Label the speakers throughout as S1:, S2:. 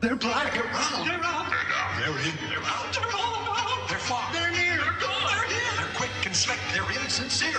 S1: They're black.
S2: They're brown. They're out. They're down. They're in. They're out. They're all about. They're far. They're near. They're gone. They're here. They're quick and slick. They're insincere.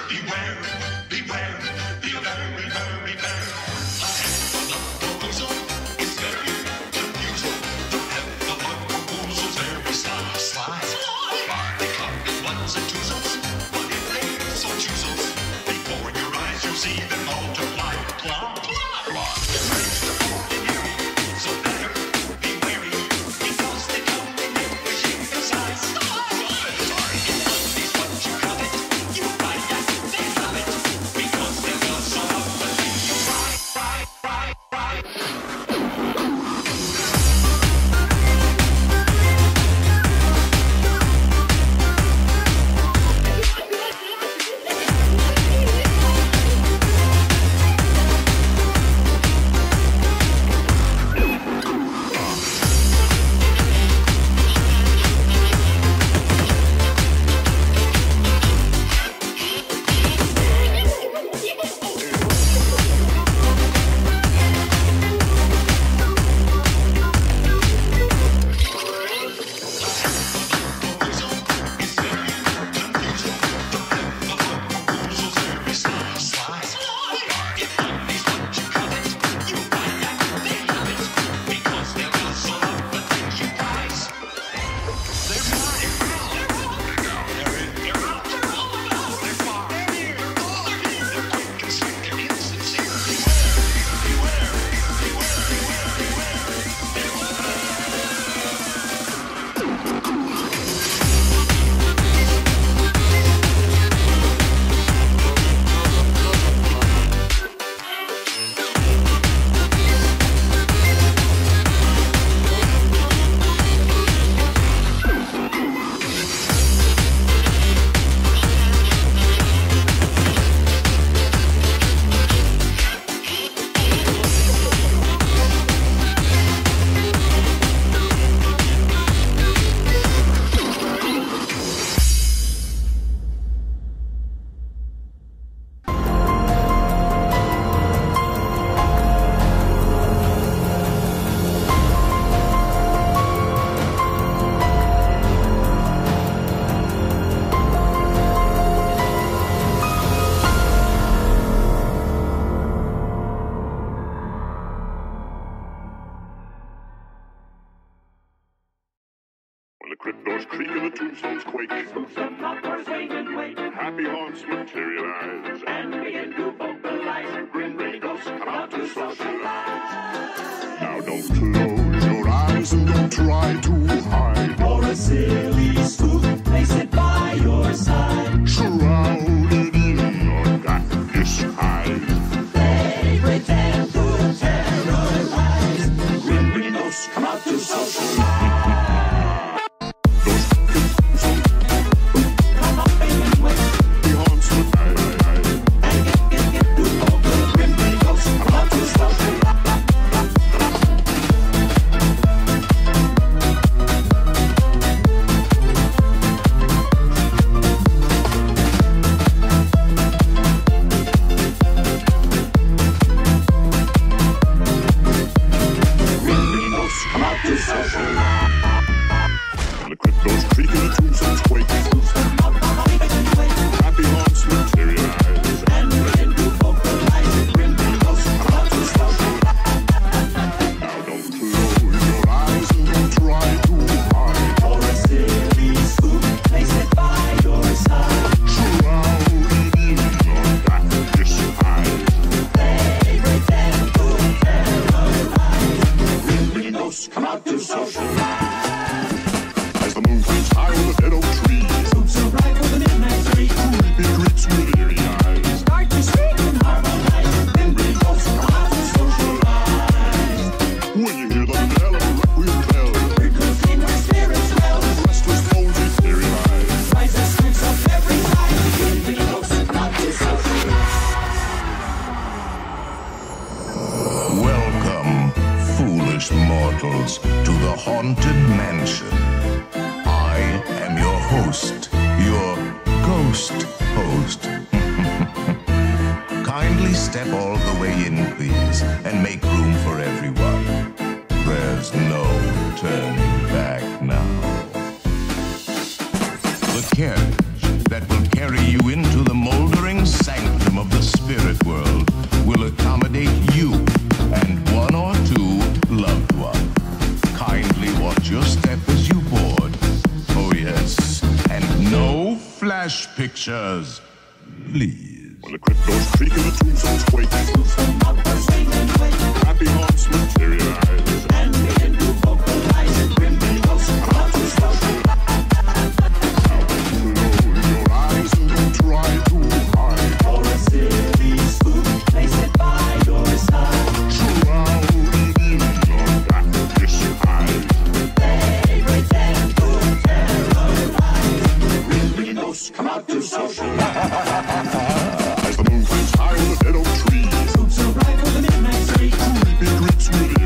S3: cryptos creak and the tombstones quake. Spooks
S4: and
S3: poppers wait and
S4: wait.
S3: Happy haunts materialize.
S4: And begin to vocalize. Grim ghosts come out to socialize.
S3: Now don't close. Freaking tunes and quaking. To the
S5: Haunted Mansion. I am your host, your ghost host. Kindly step all the way in, please, and make room for everyone. There's no turning back now. The carriage that will carry you into the mold pictures. Please.
S3: When the cryptos creak and the tombstones quake, creepy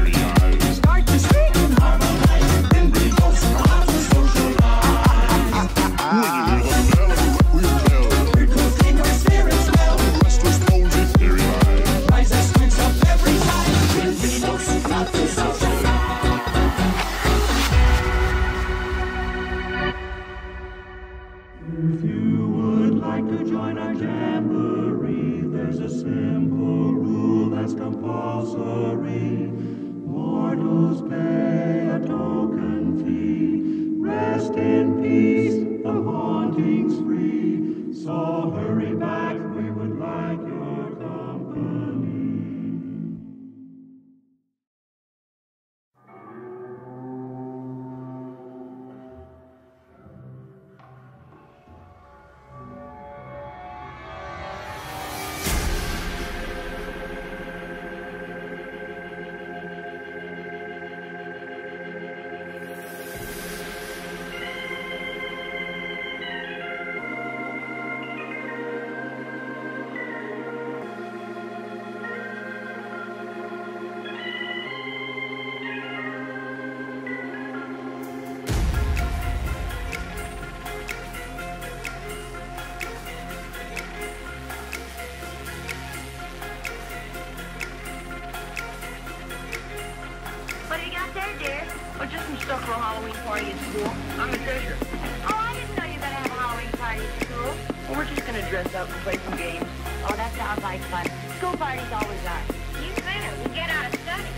S6: Halloween party at school. I'm the treasurer.
S7: Oh, I didn't know you were gonna have a Halloween party at school.
S6: Well, we're just gonna dress up and play some games.
S7: Oh, that sounds like fun. School parties always are. You better. We get out of study.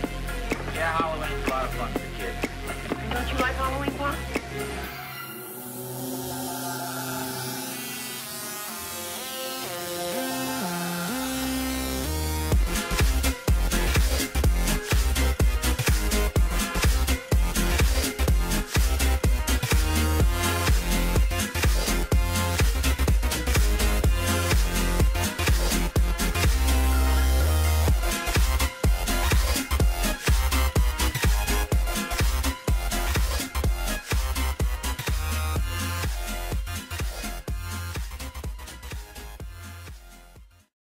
S6: Yeah, Halloween's a lot of fun for kids. Don't you like Halloween, Pop?